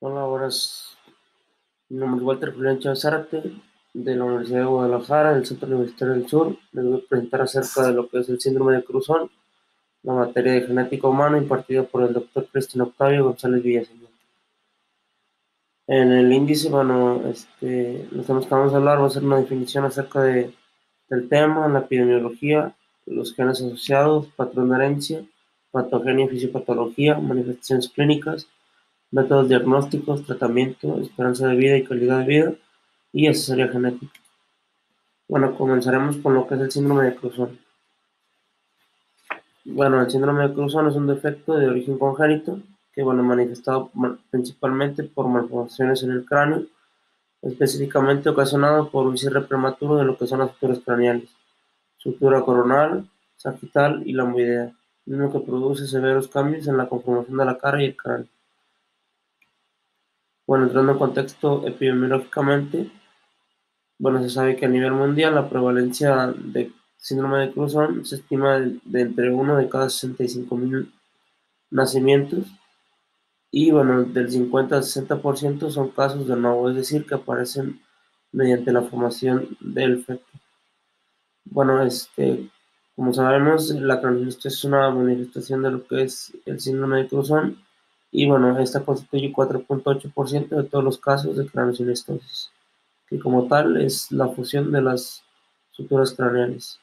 Hola, buenas. Mi nombre es Walter Julián Chávez Zárate, de la Universidad de Guadalajara, del Centro Universitario del Sur. Les voy a presentar acerca de lo que es el síndrome de Cruzón, la materia de genética humana impartida por el doctor Cristian Octavio González Villaseñor. En el índice, bueno, este, temas que vamos a hablar va a ser una definición acerca de, del tema, la epidemiología, los genes asociados, patrón de herencia, patogenia, fisiopatología, manifestaciones clínicas, métodos diagnósticos, tratamiento, esperanza de vida y calidad de vida y asesoría genética. Bueno, comenzaremos con lo que es el síndrome de Cruzón. Bueno, el síndrome de Cruzón es un defecto de origen congénito que, bueno, manifestado principalmente por malformaciones en el cráneo, específicamente ocasionado por un cierre prematuro de lo que son las suturas craneales, sutura coronal, sagital y lamboidea, mismo que produce severos cambios en la conformación de la cara y el cráneo. Bueno, entrando en contexto epidemiológicamente, bueno, se sabe que a nivel mundial la prevalencia de síndrome de Cruzón se estima de, entre uno de cada 65 mil nacimientos y bueno, del 50 al 60% son casos de nuevo, es decir, que aparecen mediante la formación del feto. Bueno, este, como sabemos, la craniolistia es una manifestación de lo que es el síndrome de Cruzón y bueno, esta constituye 4.8% de todos los casos de craniosynestosis, que como tal es la fusión de las suturas craneales.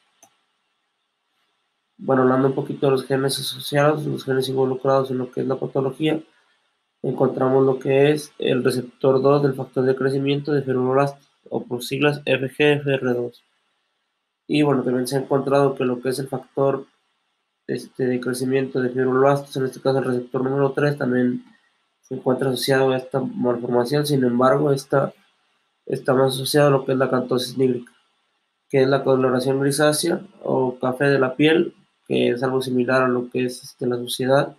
Bueno, hablando un poquito de los genes asociados, los genes involucrados en lo que es la patología, encontramos lo que es el receptor 2 del factor de crecimiento de fibroblastos, o por siglas FGFR2. Y bueno, también se ha encontrado que lo que es el factor este, de crecimiento de fibroblastos, en este caso el receptor número 3, también se encuentra asociado a esta malformación, sin embargo, esta está más asociado a lo que es la cantosis nígrica, que es la coloración grisácea o café de la piel, que es algo similar a lo que es este, la suciedad,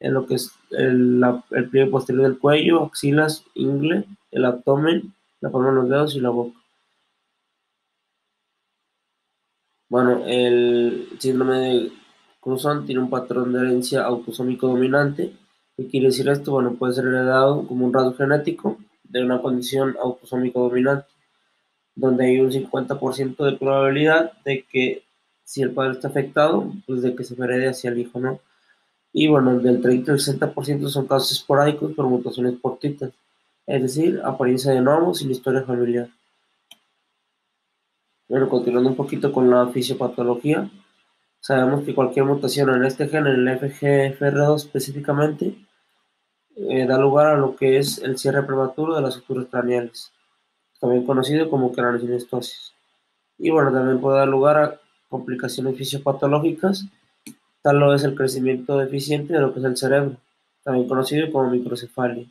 en lo que es el, el pliegue posterior del cuello, axilas, ingle, el abdomen, la palma de los dedos y la boca. Bueno, el síndrome de Cruzón tiene un patrón de herencia autosómico dominante. ¿Qué quiere decir esto? Bueno, puede ser heredado como un rasgo genético de una condición autosómico dominante, donde hay un 50% de probabilidad de que si el padre está afectado, pues de que se herede hacia el hijo, ¿no? Y bueno, del 30 al 60% son casos esporádicos por mutaciones portitas, es decir, apariencia de nuevo sin historia familiar. Bueno, continuando un poquito con la fisiopatología, Sabemos que cualquier mutación en este gen, en el FGFR2 específicamente, eh, da lugar a lo que es el cierre prematuro de las suturas craneales, también conocido como craniosynestosis. Y bueno, también puede dar lugar a complicaciones fisiopatológicas, tal lo es el crecimiento deficiente de lo que es el cerebro, también conocido como microcefalia.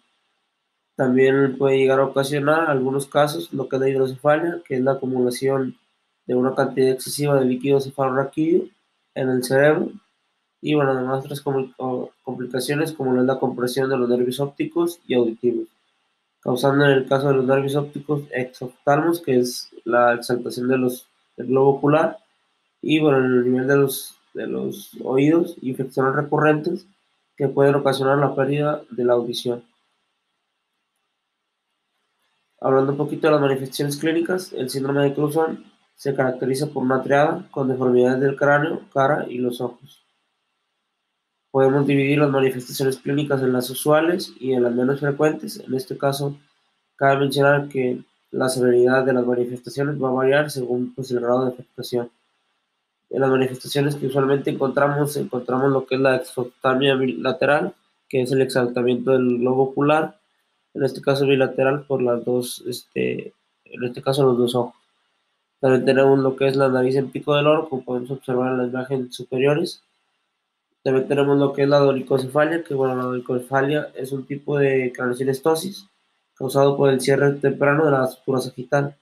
También puede llegar a ocasionar algunos casos lo que es la hidrocefalia, que es la acumulación de una cantidad excesiva de líquido cefalorraquídeo en el cerebro y bueno, además otras complicaciones como la compresión de los nervios ópticos y auditivos, causando en el caso de los nervios ópticos exoftalmos, que es la exaltación de los, del globo ocular, y bueno, en el nivel de los, de los oídos, infecciones recurrentes que pueden ocasionar la pérdida de la audición. Hablando un poquito de las manifestaciones clínicas, el síndrome de Cruzón se caracteriza por una triada con deformidades del cráneo, cara y los ojos. Podemos dividir las manifestaciones clínicas en las usuales y en las menos frecuentes. En este caso, cabe mencionar que la severidad de las manifestaciones va a variar según pues, el grado de afectación. En las manifestaciones que usualmente encontramos, encontramos lo que es la exoftalmia bilateral, que es el exaltamiento del globo ocular, en este caso bilateral por las dos, este, en este caso los dos ojos. También tenemos lo que es la nariz en pico del oro, como podemos observar en las imágenes superiores. También tenemos lo que es la dolicocefalia, que bueno, la dolicocefalia es un tipo de craniosynestosis causado por el cierre temprano de la estructura sagital,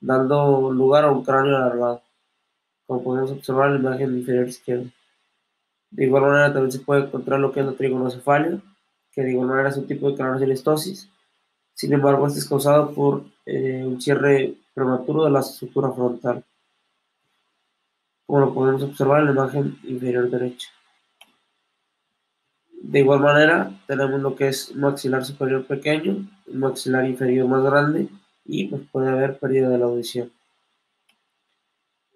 dando lugar a un cráneo alargado, como podemos observar en la imagen inferior izquierda. De igual manera también se puede encontrar lo que es la trigonocefalia, que de igual manera es un tipo de craniosynestosis. Sin embargo, este es causado por eh, un cierre prematuro de la estructura frontal, como lo podemos observar en la imagen inferior derecha. De igual manera, tenemos lo que es maxilar superior pequeño, maxilar inferior más grande y pues puede haber pérdida de la audición.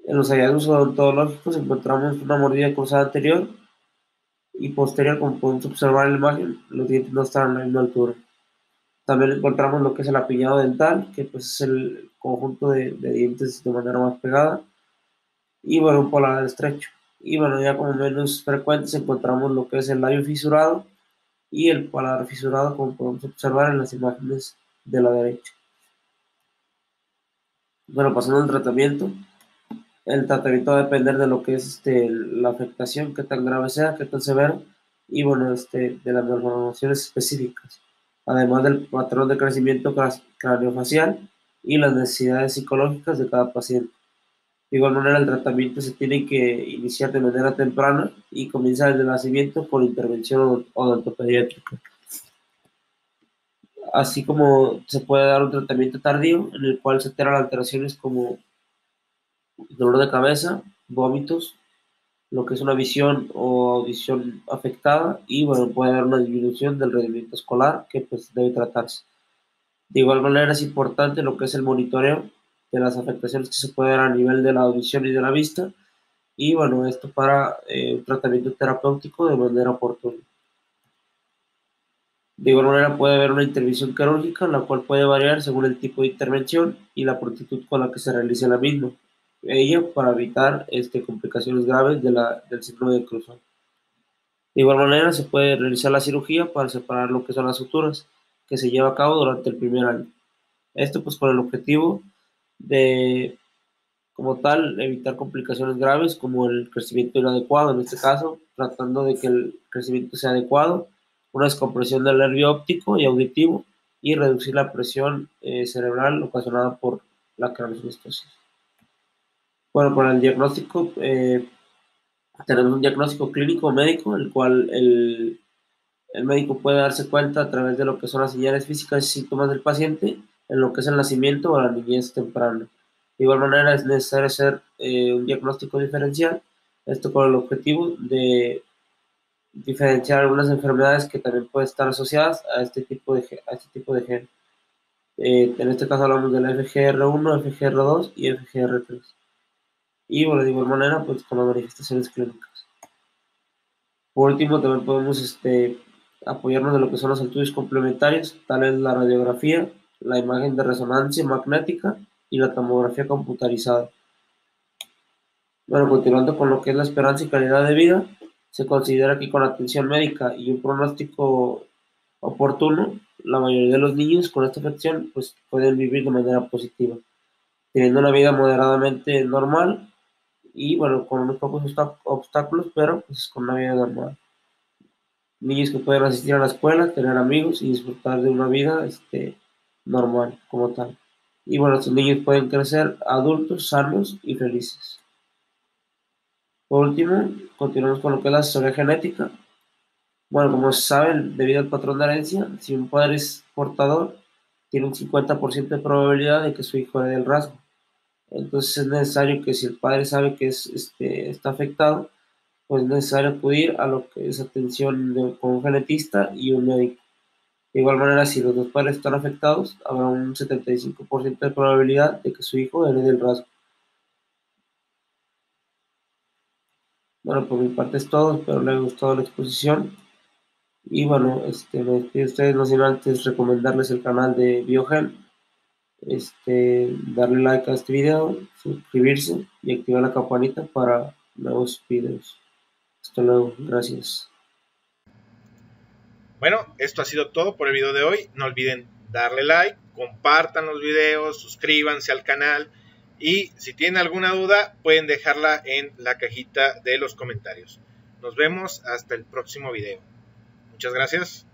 En los hallazgos odontológicos encontramos una mordida cruzada anterior y posterior, como podemos observar en la imagen, los dientes no están a la misma altura. También encontramos lo que es el apiñado dental, que pues es el conjunto de, dientes de manera más pegada, y bueno, un polar estrecho. Y bueno, ya como menos frecuentes encontramos lo que es el labio fisurado y el paladar fisurado, como podemos observar en las imágenes de la derecha. Bueno, pasando al tratamiento. El tratamiento va a depender de lo que es este, la afectación, qué tan grave sea, qué tan severo, y bueno, este, de las malformaciones específicas además del patrón de crecimiento craneofacial y las necesidades psicológicas de cada paciente. De igual manera, el tratamiento se tiene que iniciar de manera temprana y comienza desde el nacimiento con intervención odontopediátrica. Así como se puede dar un tratamiento tardío en el cual se alteran alteraciones como dolor de cabeza, vómitos, lo que es una visión o audición afectada y bueno, puede haber una disminución del rendimiento escolar que pues debe tratarse. De igual manera es importante lo que es el monitoreo de las afectaciones que se pueden dar a nivel de la audición y de la vista y bueno, esto para eh, un tratamiento terapéutico de manera oportuna. De igual manera puede haber una intervención quirúrgica, la cual puede variar según el tipo de intervención y la prontitud con la que se realice la misma ello para evitar este, complicaciones graves de la, del síndrome de Cruzón. De igual manera, se puede realizar la cirugía para separar lo que son las suturas, que se lleva a cabo durante el primer año. Esto pues con el objetivo de, como tal, evitar complicaciones graves como el crecimiento inadecuado, en este caso, tratando de que el crecimiento sea adecuado, una descompresión del nervio óptico y auditivo y reducir la presión eh, cerebral ocasionada por la craniostosis. Bueno, para el diagnóstico, eh, tenemos un diagnóstico clínico médico, el cual el, el, médico puede darse cuenta a través de lo que son las señales físicas y síntomas del paciente en lo que es el nacimiento o la niñez temprana. De igual manera, es necesario hacer eh, un diagnóstico diferencial, esto con el objetivo de diferenciar algunas enfermedades que también pueden estar asociadas a este tipo de, a este tipo de gen. Eh, en este caso hablamos del FGR1, FGR2 y FGR3 y bueno, de igual manera pues con las manifestaciones clínicas. Por último, también podemos este, apoyarnos de lo que son los estudios complementarios, tales la radiografía, la imagen de resonancia magnética y la tomografía computarizada. Bueno, continuando con lo que es la esperanza y calidad de vida, se considera que con atención médica y un pronóstico oportuno, la mayoría de los niños con esta afección pues, pueden vivir de manera positiva, teniendo una vida moderadamente normal y bueno, con unos pocos obstáculos, pero pues con una vida normal. Niños que pueden asistir a la escuela, tener amigos y disfrutar de una vida este, normal como tal. Y bueno, estos niños pueden crecer adultos, sanos y felices. Por último, continuamos con lo que es la historia genética. Bueno, como saben, debido al patrón de herencia, si un padre es portador, tiene un 50% de probabilidad de que su hijo herede el rasgo. Entonces es necesario que si el padre sabe que es, este, está afectado, pues es necesario acudir a lo que es atención de, con un genetista y un médico. De igual manera, si los dos padres están afectados, habrá un 75% de probabilidad de que su hijo herede el rasgo. Bueno, por mi parte es todo, espero les haya gustado la exposición. Y bueno, este, me despido de ustedes, no sin antes recomendarles el canal de Biogen este, darle like a este video, suscribirse y activar la campanita para nuevos videos. Hasta luego, gracias. Bueno, esto ha sido todo por el video de hoy. No olviden darle like, compartan los videos, suscríbanse al canal y si tienen alguna duda pueden dejarla en la cajita de los comentarios. Nos vemos hasta el próximo video. Muchas gracias.